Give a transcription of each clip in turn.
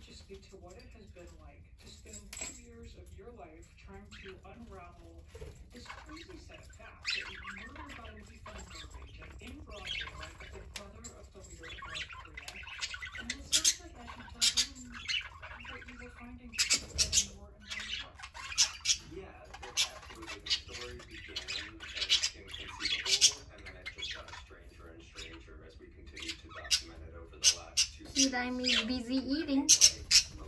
wonder if you would just speak to what it has been like to spend two years of your life trying to unravel this crazy set of facts that was murdered by a defense agent in broad daylight, the brother of the leader of North Korea. And it sounds like as you tell them that you were finding yourself getting more and more depressed. Yeah, it absolutely. The story began as inconceivable, and then it just got stranger and stranger as we continued to document it over the last two Kid, I'm busy eating.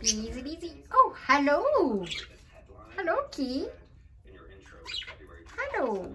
Easy easy. Oh, hello. Hello, Key. Hello.